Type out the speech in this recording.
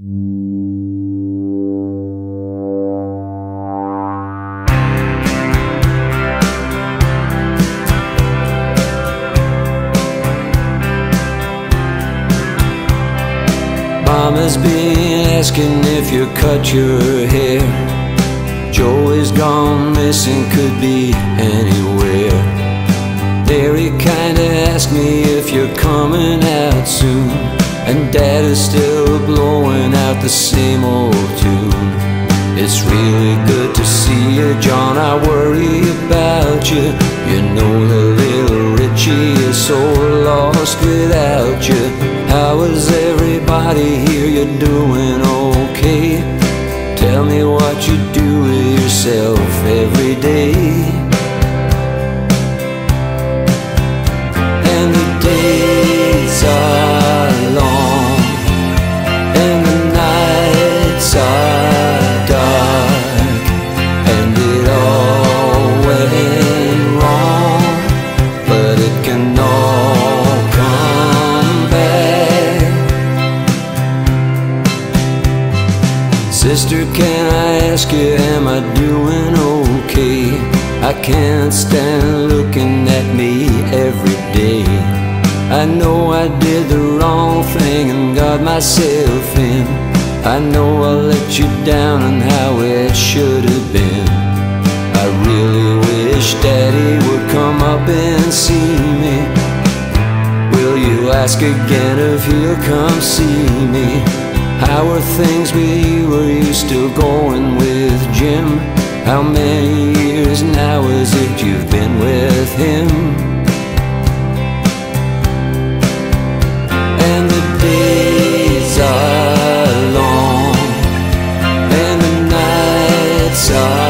Mama's been asking if you cut your hair. Joe is gone missing, could be anywhere. Mary kinda asked me if you're coming out soon. And Dad is still blowing the same old tune. It's really good to see you, John. I worry about you. You know the little Richie is so lost without you. How is everybody here? You're doing Sister, can I ask you, am I doing okay? I can't stand looking at me every day. I know I did the wrong thing and got myself in. I know I let you down and how it should have been. I really wish Daddy would come up and see me. Will you ask again if he'll come see me? How are things we were used to going with Jim? How many years now is it you've been with him? And the days are long And the nights are